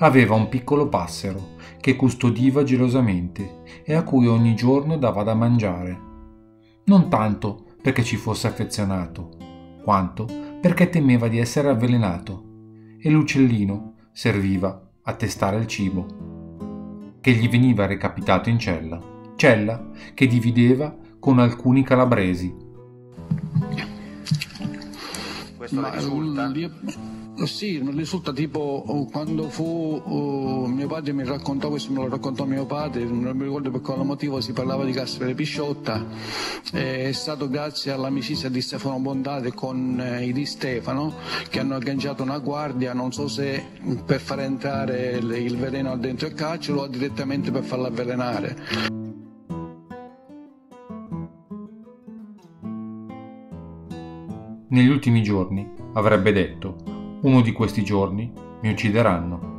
aveva un piccolo passero che custodiva gelosamente e a cui ogni giorno dava da mangiare. Non tanto perché ci fosse affezionato, quanto perché temeva di essere avvelenato e l'uccellino serviva a testare il cibo, che gli veniva recapitato in cella, cella che divideva con alcuni calabresi. Questo Ma, risulta? Sì, non risulta tipo oh, quando fu uh, mio padre mi raccontò questo, me lo raccontò mio padre, non mi ricordo per quale motivo si parlava di Gaspare Pisciotta, è stato grazie all'amicizia di Stefano Bondate con eh, i di Stefano che hanno agganciato una guardia, non so se per far entrare il veleno dentro il carcere o direttamente per farlo avvelenare. Negli ultimi giorni, avrebbe detto, uno di questi giorni mi uccideranno.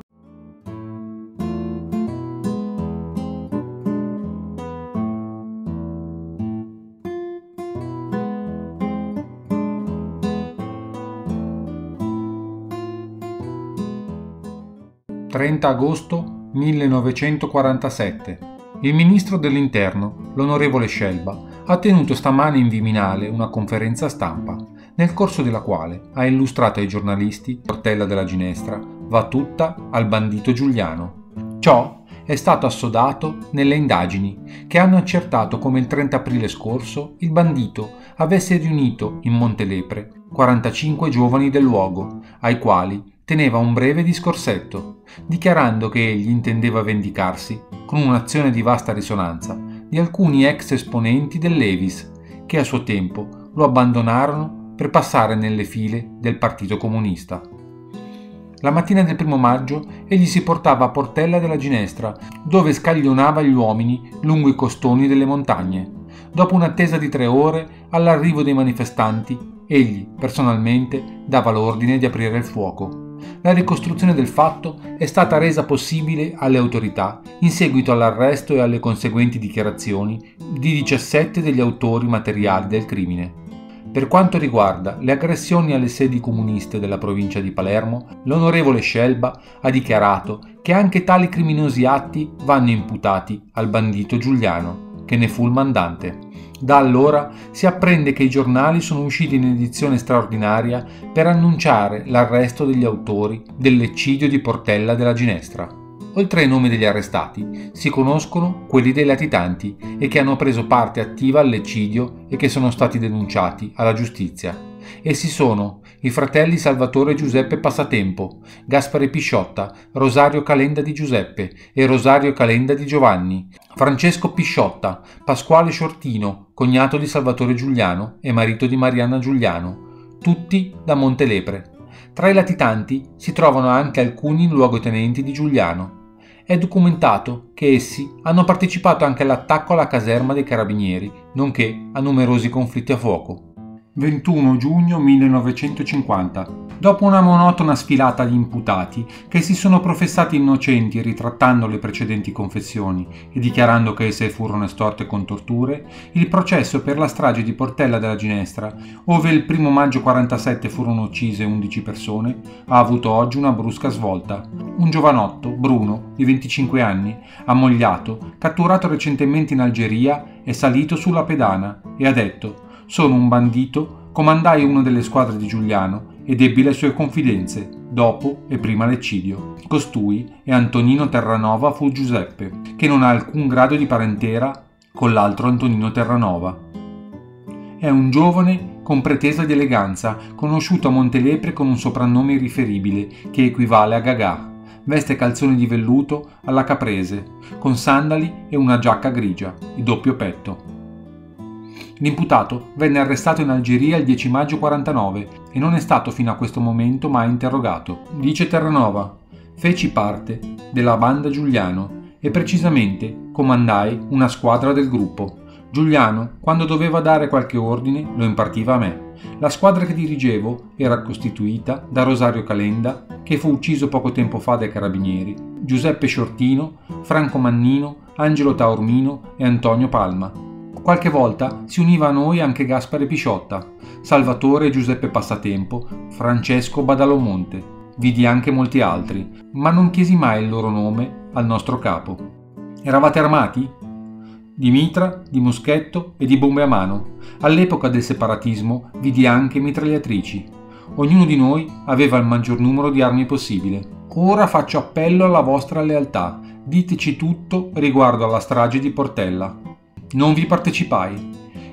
«30 agosto 1947. Il ministro dell'Interno, l'onorevole Scelba, ha tenuto stamane in Viminale una conferenza stampa nel corso della quale ha illustrato ai giornalisti Portella della Ginestra va tutta al bandito Giuliano. Ciò è stato assodato nelle indagini che hanno accertato come il 30 aprile scorso il bandito avesse riunito in Montelepre 45 giovani del luogo, ai quali teneva un breve discorsetto, dichiarando che egli intendeva vendicarsi, con un'azione di vasta risonanza, di alcuni ex esponenti dell'Evis, che a suo tempo lo abbandonarono per passare nelle file del Partito Comunista. La mattina del primo maggio egli si portava a Portella della Ginestra, dove scaglionava gli uomini lungo i costoni delle montagne. Dopo un'attesa di tre ore, all'arrivo dei manifestanti, egli personalmente dava l'ordine di aprire il fuoco. La ricostruzione del fatto è stata resa possibile alle autorità in seguito all'arresto e alle conseguenti dichiarazioni di 17 degli autori materiali del crimine. Per quanto riguarda le aggressioni alle sedi comuniste della provincia di Palermo, l'onorevole Scelba ha dichiarato che anche tali criminosi atti vanno imputati al bandito Giuliano, che ne fu il mandante. Da allora si apprende che i giornali sono usciti in edizione straordinaria per annunciare l'arresto degli autori dell'eccidio di Portella della Ginestra. Oltre ai nomi degli arrestati, si conoscono quelli dei latitanti e che hanno preso parte attiva all'eccidio e che sono stati denunciati alla giustizia. Essi sono i fratelli Salvatore Giuseppe Passatempo, Gaspare Pisciotta, Rosario Calenda di Giuseppe e Rosario Calenda di Giovanni, Francesco Pisciotta, Pasquale Sciortino, cognato di Salvatore Giuliano e marito di Marianna Giuliano, tutti da Montelepre. Tra i latitanti si trovano anche alcuni luogotenenti di Giuliano, è documentato che essi hanno partecipato anche all'attacco alla caserma dei carabinieri, nonché a numerosi conflitti a fuoco. 21 giugno 1950 Dopo una monotona sfilata di imputati che si sono professati innocenti ritrattando le precedenti confessioni e dichiarando che esse furono estorte con torture, il processo per la strage di Portella della Ginestra, ove il primo maggio 47 furono uccise 11 persone, ha avuto oggi una brusca svolta. Un giovanotto, Bruno, di 25 anni, ammogliato, catturato recentemente in Algeria, è salito sulla pedana e ha detto «Sono un bandito, comandai una delle squadre di Giuliano ed ebbi le sue confidenze, dopo e prima l'eccidio. Costui è Antonino Terranova fu Giuseppe, che non ha alcun grado di parentela con l'altro Antonino Terranova. È un giovane con pretesa di eleganza, conosciuto a Montelepre con un soprannome irriferibile che equivale a Gagà. Veste calzoni di velluto alla caprese, con sandali e una giacca grigia, di doppio petto. L'imputato venne arrestato in Algeria il 10 maggio 49 e non è stato fino a questo momento mai interrogato. Dice Terranova, feci parte della banda Giuliano e precisamente comandai una squadra del gruppo. Giuliano, quando doveva dare qualche ordine, lo impartiva a me. La squadra che dirigevo era costituita da Rosario Calenda, che fu ucciso poco tempo fa dai carabinieri, Giuseppe Sciortino, Franco Mannino, Angelo Taormino e Antonio Palma. Qualche volta si univa a noi anche Gaspare Pisciotta, Salvatore Giuseppe Passatempo, Francesco Badalomonte. vidi anche molti altri, ma non chiesi mai il loro nome al nostro capo. Eravate armati? Di mitra, di muschetto e di bombe a mano. All'epoca del separatismo vidi anche mitragliatrici. Ognuno di noi aveva il maggior numero di armi possibile. Ora faccio appello alla vostra lealtà. Diteci tutto riguardo alla strage di Portella. Non vi partecipai.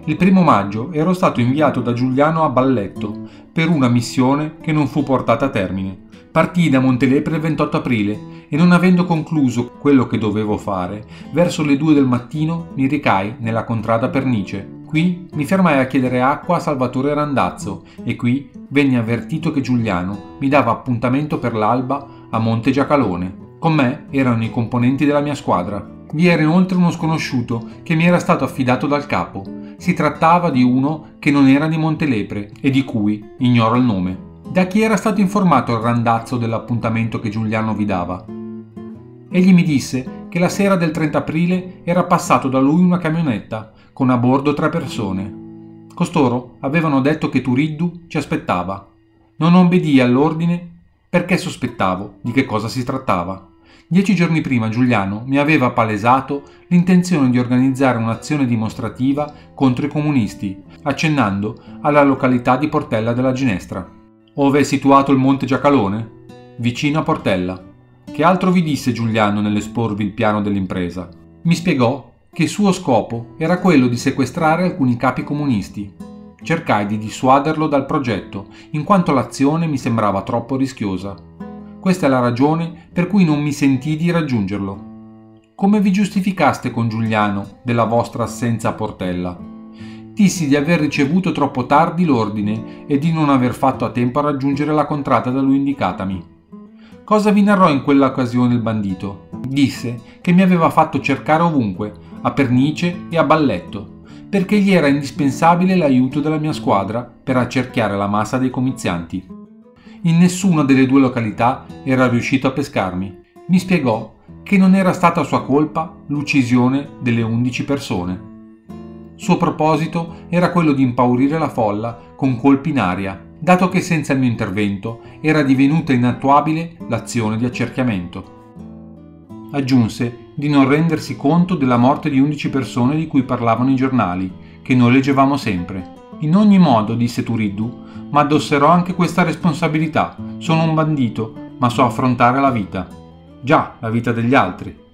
Il primo maggio ero stato inviato da Giuliano a Balletto per una missione che non fu portata a termine. Partii da Montelepre il 28 aprile e non avendo concluso quello che dovevo fare, verso le due del mattino mi ricai nella contrada Pernice. Qui mi fermai a chiedere acqua a Salvatore Randazzo e qui venni avvertito che Giuliano mi dava appuntamento per l'alba a Monte Giacalone. Con me erano i componenti della mia squadra. Vi era inoltre uno sconosciuto che mi era stato affidato dal capo. Si trattava di uno che non era di Montelepre e di cui ignoro il nome. Da chi era stato informato il randazzo dell'appuntamento che Giuliano vi dava? Egli mi disse che la sera del 30 aprile era passato da lui una camionetta con a bordo tre persone. Costoro avevano detto che Turiddu ci aspettava. Non obbedii all'ordine perché sospettavo di che cosa si trattava. Dieci giorni prima Giuliano mi aveva palesato l'intenzione di organizzare un'azione dimostrativa contro i comunisti, accennando alla località di Portella della Ginestra, ove è situato il Monte Giacalone, vicino a Portella. Che altro vi disse Giuliano nell'esporvi il piano dell'impresa? Mi spiegò che il suo scopo era quello di sequestrare alcuni capi comunisti. Cercai di dissuaderlo dal progetto, in quanto l'azione mi sembrava troppo rischiosa. Questa è la ragione per cui non mi sentii di raggiungerlo. Come vi giustificaste con Giuliano della vostra assenza a Portella? Dissi di aver ricevuto troppo tardi l'ordine e di non aver fatto a tempo a raggiungere la contrada da lui indicatami. Cosa vi narrò in quell'occasione il bandito? Disse che mi aveva fatto cercare ovunque, a Pernice e a Balletto, perché gli era indispensabile l'aiuto della mia squadra per accerchiare la massa dei comizianti. In nessuna delle due località era riuscito a pescarmi. Mi spiegò che non era stata sua colpa l'uccisione delle undici persone. Suo proposito era quello di impaurire la folla con colpi in aria dato che senza il mio intervento era divenuta inattuabile l'azione di accerchiamento. Aggiunse di non rendersi conto della morte di 11 persone di cui parlavano i giornali, che noi leggevamo sempre. In ogni modo, disse Turiddu, ma addosserò anche questa responsabilità. Sono un bandito, ma so affrontare la vita. Già, la vita degli altri.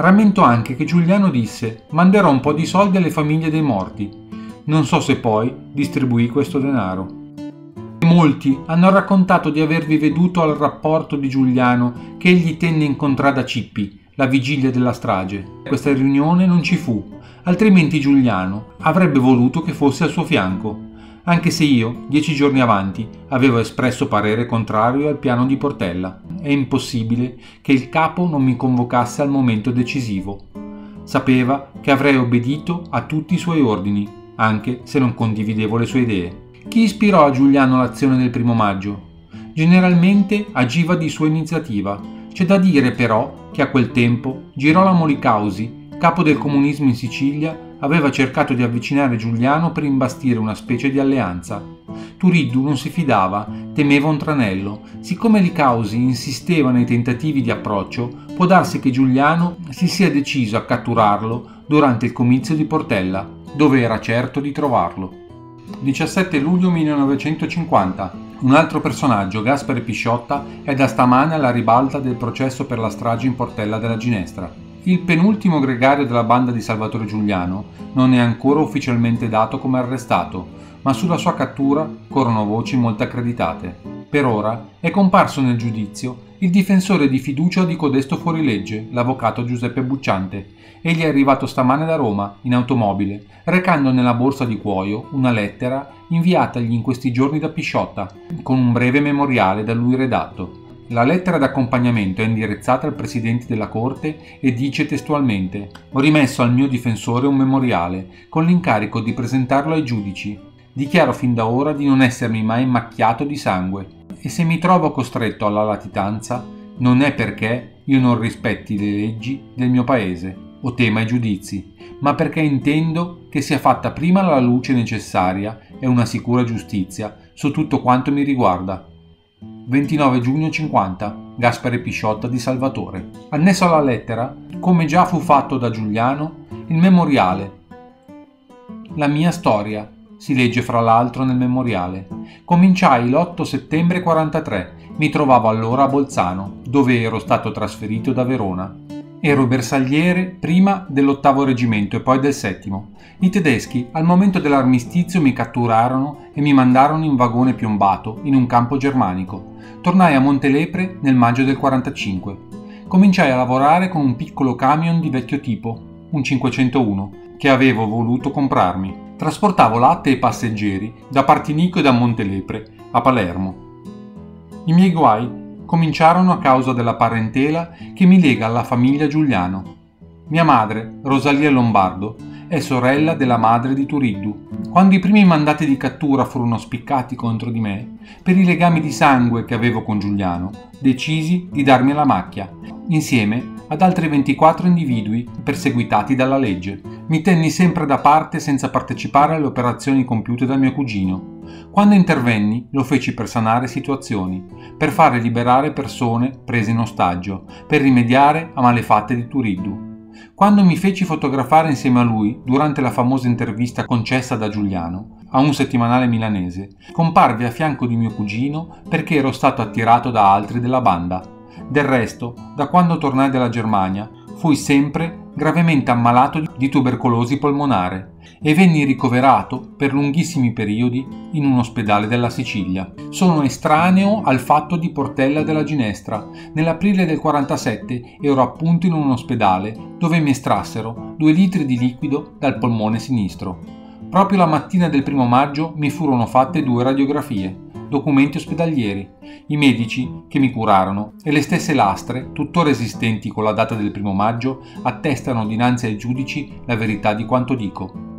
Rammento anche che Giuliano disse: Manderò un po' di soldi alle famiglie dei morti non so se poi distribuì questo denaro. Molti hanno raccontato di avervi veduto al rapporto di Giuliano che egli tenne in contrada Cippi, la vigilia della strage. Questa riunione non ci fu, altrimenti Giuliano avrebbe voluto che fosse al suo fianco, anche se io, dieci giorni avanti, avevo espresso parere contrario al piano di Portella. È impossibile che il capo non mi convocasse al momento decisivo. Sapeva che avrei obbedito a tutti i suoi ordini anche se non condividevo le sue idee. Chi ispirò a Giuliano l'azione del primo maggio? Generalmente agiva di sua iniziativa. C'è da dire però che a quel tempo Girolamo Licausi, capo del comunismo in Sicilia, aveva cercato di avvicinare Giuliano per imbastire una specie di alleanza. Turiddu non si fidava, temeva un tranello. Siccome Licausi insisteva nei tentativi di approccio, può darsi che Giuliano si sia deciso a catturarlo durante il comizio di Portella dove era certo di trovarlo. 17 luglio 1950. Un altro personaggio, Gaspare Pisciotta, è da stamane alla ribalta del processo per la strage in Portella della Ginestra. Il penultimo gregario della banda di Salvatore Giuliano non è ancora ufficialmente dato come arrestato, ma sulla sua cattura corrono voci molto accreditate. Per ora è comparso nel giudizio il difensore di fiducia di codesto fuorilegge, l'avvocato Giuseppe Bucciante. Egli è arrivato stamane da Roma, in automobile, recando nella borsa di cuoio una lettera inviatagli in questi giorni da Pisciotta, con un breve memoriale da lui redatto. La lettera d'accompagnamento è indirizzata al Presidente della Corte e dice testualmente Ho rimesso al mio difensore un memoriale, con l'incarico di presentarlo ai giudici. Dichiaro fin da ora di non essermi mai macchiato di sangue e se mi trovo costretto alla latitanza non è perché io non rispetti le leggi del mio paese o tema i giudizi, ma perché intendo che sia fatta prima la luce necessaria e una sicura giustizia su tutto quanto mi riguarda. 29 giugno 50, Gaspare Pisciotta di Salvatore. Annesso alla lettera, come già fu fatto da Giuliano, il memoriale. La mia storia, si legge fra l'altro nel memoriale. Cominciai l'8 settembre 43, mi trovavo allora a Bolzano, dove ero stato trasferito da Verona. Ero bersagliere prima dell'ottavo reggimento e poi del settimo. I tedeschi al momento dell'armistizio mi catturarono e mi mandarono in vagone piombato in un campo germanico. Tornai a Montelepre nel maggio del 45. Cominciai a lavorare con un piccolo camion di vecchio tipo, un 501, che avevo voluto comprarmi. Trasportavo latte e passeggeri da Partinico e da Montelepre a Palermo. I miei guai cominciarono a causa della parentela che mi lega alla famiglia Giuliano. Mia madre, Rosalia Lombardo, è sorella della madre di Turiddu. Quando i primi mandati di cattura furono spiccati contro di me, per i legami di sangue che avevo con Giuliano, decisi di darmi la macchia, insieme ad altri 24 individui perseguitati dalla legge. Mi tenni sempre da parte senza partecipare alle operazioni compiute da mio cugino. Quando intervenni lo feci per sanare situazioni, per fare liberare persone prese in ostaggio, per rimediare a malefatte di Turiddu. Quando mi feci fotografare insieme a lui durante la famosa intervista concessa da Giuliano a un settimanale milanese, comparvi a fianco di mio cugino perché ero stato attirato da altri della banda. Del resto, da quando tornai dalla Germania, fui sempre gravemente ammalato di tubercolosi polmonare e venni ricoverato per lunghissimi periodi in un ospedale della Sicilia. Sono estraneo al fatto di Portella della Ginestra. Nell'aprile del 47 ero appunto in un ospedale dove mi estrassero due litri di liquido dal polmone sinistro. Proprio la mattina del primo maggio mi furono fatte due radiografie documenti ospedalieri, i medici che mi curarono e le stesse lastre, tuttora esistenti con la data del primo maggio, attestano dinanzi ai giudici la verità di quanto dico.